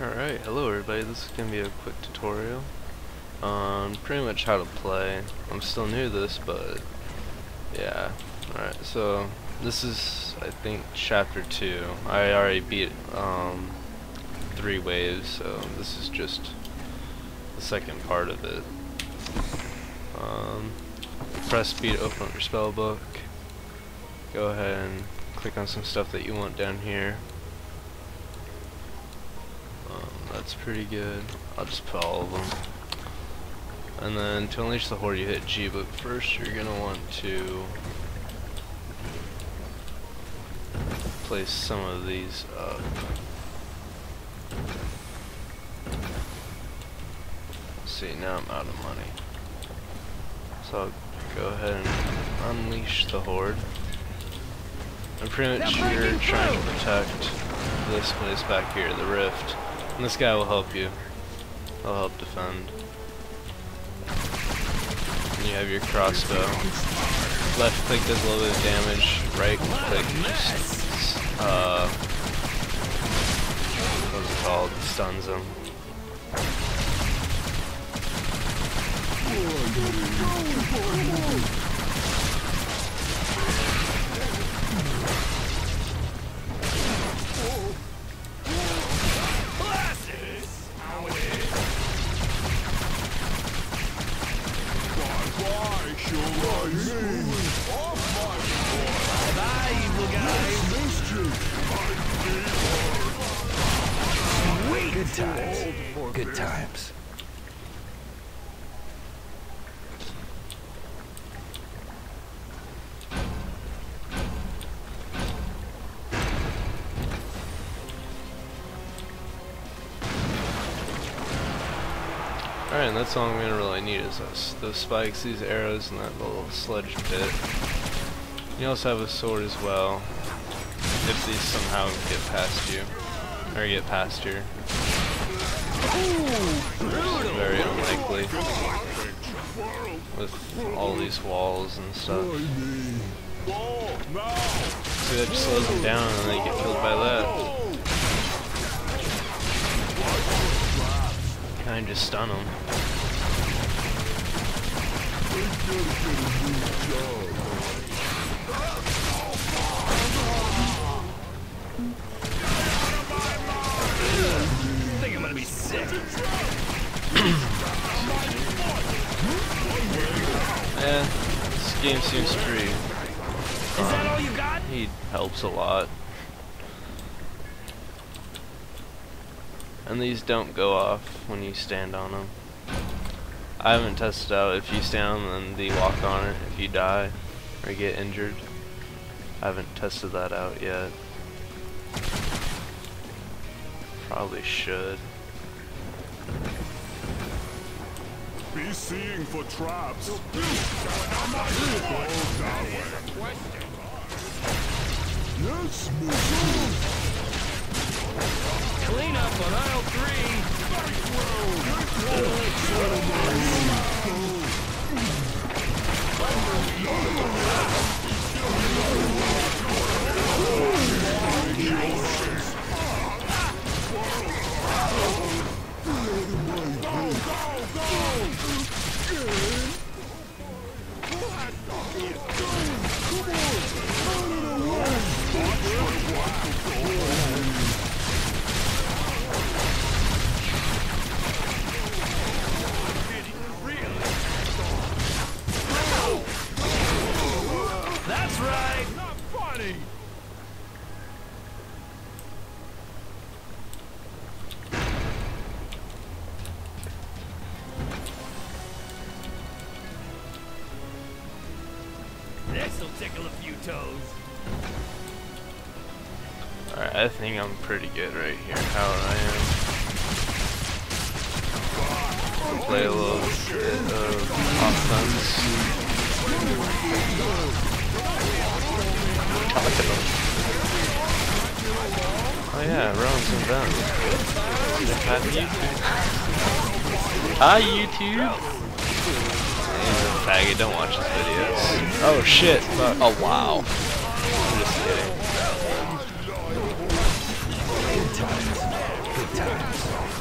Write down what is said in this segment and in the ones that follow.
Alright, hello everybody, this is going to be a quick tutorial on pretty much how to play. I'm still new to this, but yeah. Alright, so this is, I think, chapter 2. I already beat um, three waves, so this is just the second part of it. Um, press B to open up your spell book. Go ahead and click on some stuff that you want down here. That's pretty good. I'll just put all of them. And then to unleash the horde you hit G, but first you're gonna want to place some of these up. see, now I'm out of money. So I'll go ahead and unleash the horde. I'm pretty much you're trying to protect this place back here, the rift. And this guy will help you. He'll help defend. And you have your crossbow. Left click does a little bit of damage, right click uh, what's it called? Stuns him. Good times. Good times. Alright, and that's all I'm gonna really need is those, those spikes, these arrows, and that little sledge bit. You also have a sword as well, if these somehow get past you, or get past here. Very unlikely, with all these walls and stuff. See, that just slows them down and they get killed by that. Kind of just stun them. Yeah, this game seems pretty. Is that all you got? He helps a lot. And these don't go off when you stand on them. I haven't tested out if you stand on them they walk on it if you die or get injured. I haven't tested that out yet. Probably should. Be seeing for traps. Yes, monsieur. Clean up on aisle three. That's right. Not funny. This'll tickle a Alright, I think I'm pretty good right here. How I am. Play a little bit of offense. Yeah, rounds and rounds. YouTube. Hi YouTube! Hey, faggot, don't watch his videos. Oh shit, fuck. Oh wow. I'm just kidding.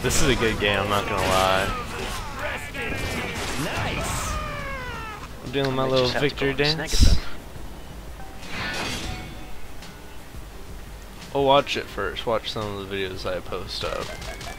This is a good game, I'm not gonna lie. Nice. I'm doing my little victory dance. Oh, watch it first. Watch some of the videos I post up.